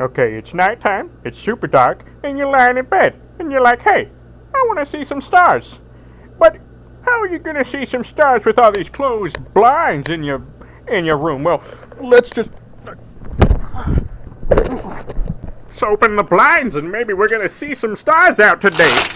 Okay, it's nighttime, it's super dark, and you're lying in bed, and you're like, hey, I want to see some stars. But how are you going to see some stars with all these closed blinds in your in your room? Well, let's just let's open the blinds and maybe we're going to see some stars out today.